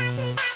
Happy